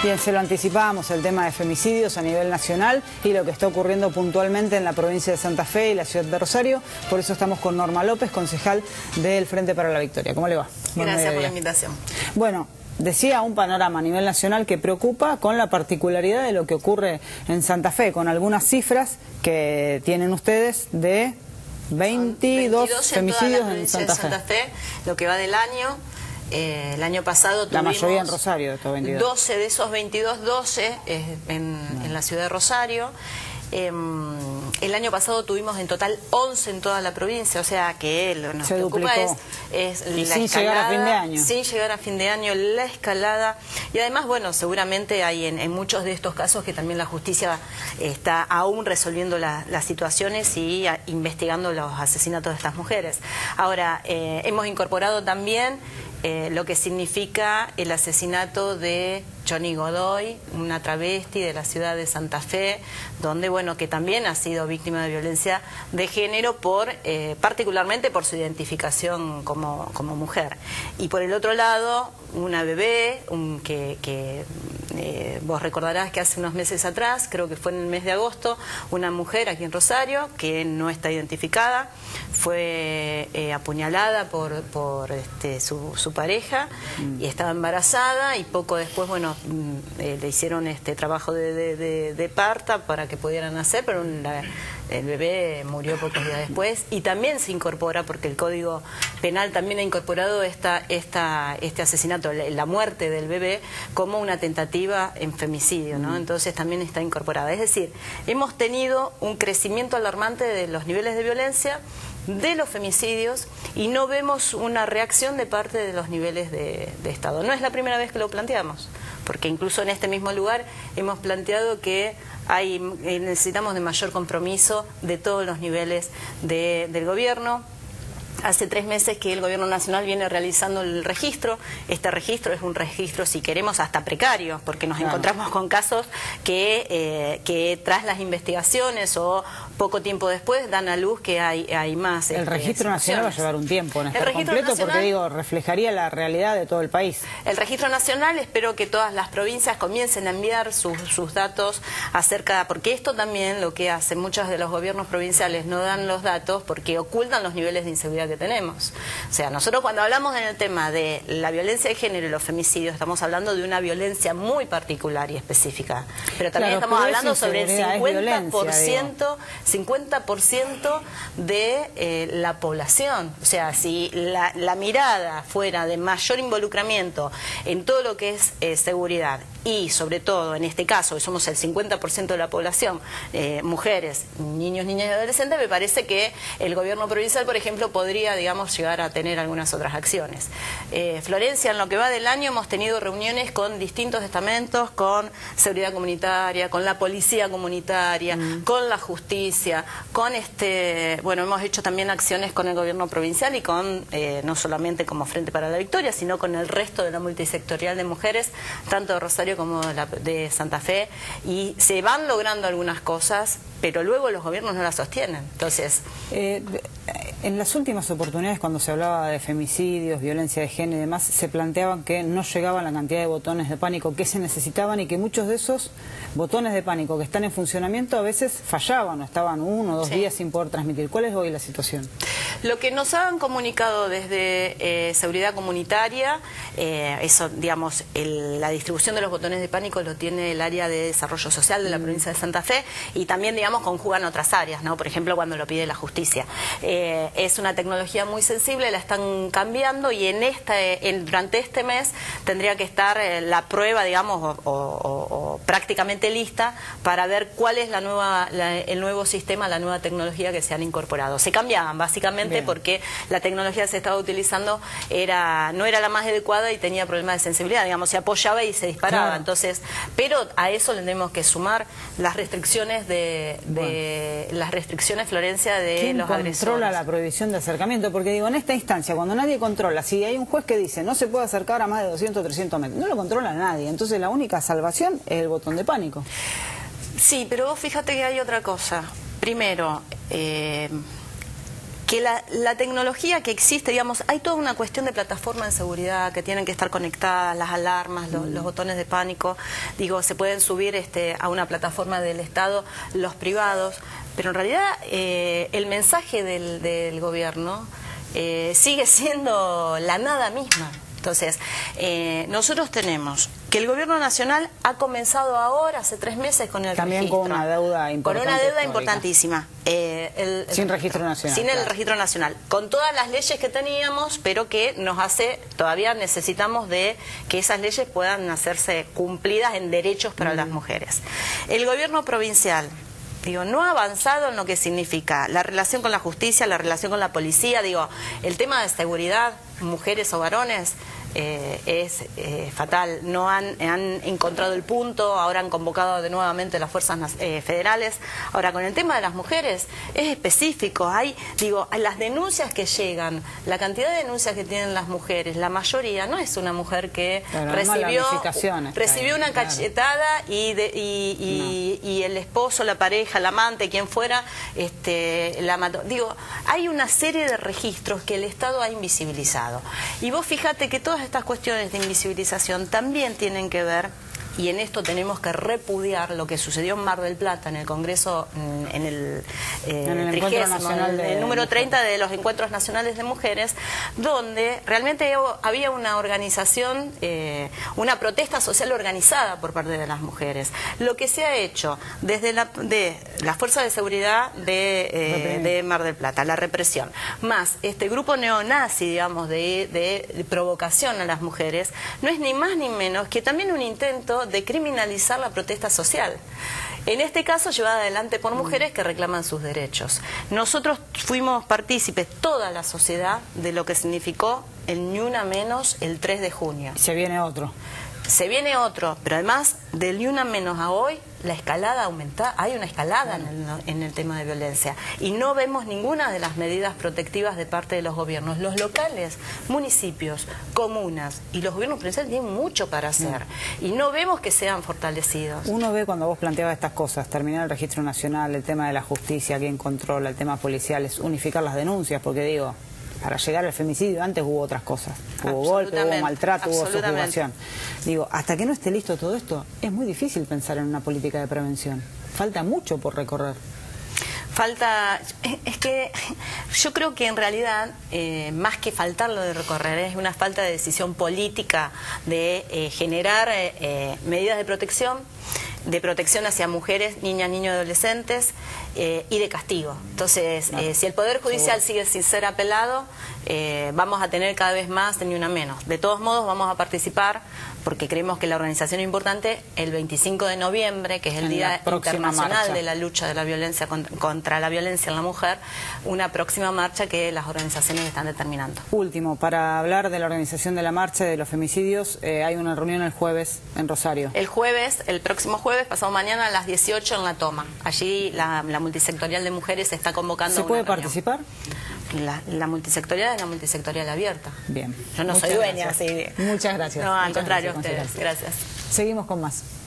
Bien, se lo anticipábamos el tema de femicidios a nivel nacional y lo que está ocurriendo puntualmente en la provincia de Santa Fe y la ciudad de Rosario. Por eso estamos con Norma López, concejal del Frente para la Victoria. ¿Cómo le va? Gracias por la invitación. Bueno, decía un panorama a nivel nacional que preocupa con la particularidad de lo que ocurre en Santa Fe, con algunas cifras que tienen ustedes de 22, femicidios en, Santa, Santa Fe, lo que va del año. Eh, el año pasado tuvimos... La mayoría en Rosario de estos 22. 12 de esos 22, 12 en, en la ciudad de Rosario. Em, el año pasado tuvimos en total 11 en toda la provincia, o sea que lo que nos preocupa es, la sin llegar a fin de año. Sin llegar a fin de año, la escalada. Y además, bueno, seguramente hay en, muchos de estos casos que también la justicia está aún resolviendo las situaciones y investigando los asesinatos de estas mujeres. Ahora, eh, hemos incorporado también eh, lo que significa el asesinato de Johnny Godoy, una travesti de la ciudad de Santa Fe, donde bueno que también ha sido víctima de violencia de género por eh, particularmente por su identificación como, mujer. Y por el otro lado, una bebé un, que eh, vos recordarás que hace unos meses atrás, creo que fue en el mes de agosto, una mujer aquí en Rosario, que no está identificada, fue eh, apuñalada por, por este, su, su, pareja y estaba embarazada y poco después, bueno, mm, eh, le hicieron este trabajo de, de, parta para que pudieran nacer, pero el bebé murió pocos días después y también se incorpora, porque el Código Penal también ha incorporado esta, esta, este asesinato, la muerte del bebé, como una tentativa en femicidio, ¿no? Entonces también está incorporada. Es decir, hemos tenido un crecimiento alarmante de los niveles de violencia, de los femicidios y no vemos una reacción de parte de los niveles de, de Estado. No es la primera vez que lo planteamos, porque incluso en este mismo lugar hemos planteado que hay, eh, necesitamos de mayor compromiso de todos los niveles de, del gobierno, Hace tres meses que el Gobierno Nacional viene realizando el registro. Este registro es un registro, si queremos, hasta precario, porque nos encontramos con casos que, eh, que tras las investigaciones o poco tiempo después dan a luz que hay, hay más. El este, registro nacional va a llevar un tiempo en estar completo porque digo, reflejaría la realidad de todo el país. El registro nacional espero que todas las provincias comiencen a enviar sus, sus datos acerca, porque esto también lo que hace muchos de los gobiernos provinciales no dan los datos porque ocultan los niveles de inseguridad que tenemos. O sea, nosotros cuando hablamos en el tema de la violencia de género y los femicidios, estamos hablando de una violencia muy particular y específica. Pero también estamos hablando sobre el 50%, 50 de eh, la población. O sea, si la, mirada fuera de mayor involucramiento en todo lo que es eh, seguridad y sobre todo en este caso, que somos el 50% de la población, eh, mujeres, niños, niñas y adolescentes, me parece que el gobierno provincial, por ejemplo, podría digamos, llegar a tener algunas otras acciones. Florencia, en lo que va del año hemos tenido reuniones con distintos estamentos, con seguridad comunitaria, con la policía comunitaria, mm. con la justicia, con este, bueno, hemos hecho también acciones con el gobierno provincial y con, eh, no solamente como Frente para la Victoria, sino con el resto de la multisectorial de mujeres, tanto de Rosario como de Santa Fe, y se van logrando algunas cosas, pero luego los gobiernos no las sostienen. Entonces... Eh, en las últimas oportunidades, cuando se hablaba de femicidios, violencia de género y demás, se planteaban que no llegaban la cantidad de botones de pánico que se necesitaban y que muchos de esos botones de pánico que están en funcionamiento a veces fallaban o estaban uno o dos días sin poder transmitir. ¿Cuál es hoy la situación? Lo que nos han comunicado desde eh, Seguridad Comunitaria, eh, eso, digamos, la distribución de los botones de pánico lo tiene el área de desarrollo social de la mm. provincia de Santa Fe y también, digamos, conjugan otras áreas, ¿no? Por ejemplo, cuando lo pide la justicia. Eh, es una tecnología muy sensible, la están cambiando y en este, durante este mes tendría que estar la prueba, digamos, o, prácticamente lista para ver cuál es la nueva, el nuevo sistema, la nueva tecnología que se han incorporado. Se cambiaban básicamente porque la tecnología que se estaba utilizando era no era la más adecuada y tenía problemas de sensibilidad, digamos, se apoyaba y se disparaba. Entonces, pero a eso le tenemos que sumar las restricciones de, las restricciones Florencia de los agresores. controla la prohibición de acercamiento? Porque digo, en esta instancia, cuando nadie controla, si hay un juez que dice no se puede acercar a más de 200 300 metros, no lo controla nadie. Entonces la única salvación es el botón de pánico. Sí, pero vos fíjate que hay otra cosa. Primero, eh, que la, tecnología que existe, digamos, hay toda una cuestión de plataforma de seguridad que tienen que estar conectadas, las alarmas, los, mm. botones de pánico, digo, se pueden subir este, a una plataforma del Estado los privados, pero en realidad eh, el mensaje del, gobierno eh, sigue siendo la nada misma. Entonces, eh, nosotros tenemos que el gobierno nacional ha comenzado ahora, hace tres meses, con el También con una deuda importante. Con una deuda importantísima. Eh, sin registro nacional. Sin el registro nacional. Con todas las leyes que teníamos, pero que nos hace, todavía necesitamos de que esas leyes puedan hacerse cumplidas en derechos para las mm. mujeres. El gobierno provincial digo, no ha avanzado en lo que significa la relación con la justicia, la relación con la policía, digo, el tema de seguridad, mujeres o varones, eh, es eh, fatal. No han, han, encontrado el punto, ahora han convocado de nuevamente las fuerzas eh, federales. Ahora, con el tema de las mujeres, es específico. Hay, digo, las denuncias que llegan, la cantidad de denuncias que tienen las mujeres, la mayoría no es una mujer que recibió, recibió una cachetada y, y, y, el esposo, la pareja, el amante, quien fuera, este, la mató. Digo, hay una serie de registros que el Estado ha invisibilizado. Y vos fíjate que todas estas cuestiones de invisibilización también tienen que ver y en esto tenemos que repudiar lo que sucedió en Mar del Plata, en el Congreso, mm, en el, eh, el número 30 de los Encuentros Nacionales de Mujeres, donde realmente había una organización, eh, una protesta social organizada por parte de las mujeres. Lo que se ha hecho desde la, de las fuerzas de seguridad de, eh, de Mar del Plata, la represión, más este grupo neonazi, digamos, de, de provocación a las mujeres, no es ni más ni menos que también un intento de criminalizar la protesta social. En este caso, llevada adelante por mujeres que reclaman sus derechos. Nosotros fuimos partícipes, toda la sociedad, de lo que significó el ni una menos el 3 de junio. Se viene otro se viene otro, pero además del ni una menos a hoy, la escalada aumenta, hay una escalada en, el, tema de violencia y no vemos ninguna de las medidas protectivas de parte de los gobiernos. Los locales, municipios, comunas y los gobiernos provinciales tienen mucho para hacer y no vemos que sean fortalecidos. Uno ve cuando vos planteabas estas cosas, terminar el registro nacional, el tema de la justicia, quién controla, el tema policial, es unificar las denuncias, porque digo, para llegar al femicidio antes hubo otras cosas. Hubo golpe, hubo maltrato, hubo subjugación. Digo, hasta que no esté listo todo esto, es muy difícil pensar en una política de prevención. Falta mucho por recorrer. Falta, es que yo creo que en realidad, eh, más que faltar lo de recorrer, es una falta de decisión política de eh, generar eh, medidas de protección de protección hacia mujeres, niñas, niños y adolescentes eh, y de castigo. Entonces, eh, si el Poder Judicial sigue sin ser apelado, eh, vamos a tener cada vez más ni una menos. De todos modos, vamos a participar porque creemos que la organización es importante el 25 de noviembre, que es el Día Internacional de la Lucha de la Violencia contra, la Violencia en la Mujer, una próxima marcha que las organizaciones están determinando. Último, para hablar de la organización de la marcha de los femicidios, hay una reunión el jueves en Rosario. El jueves, el próximo jueves, pasado mañana a las 18 en La Toma. Allí la, multisectorial de mujeres está convocando ¿Se puede participar? La, multisectorial es la multisectorial abierta. Bien. Yo no soy dueña, así. Muchas gracias. No, al contrario, ustedes. Gracias. Seguimos con más.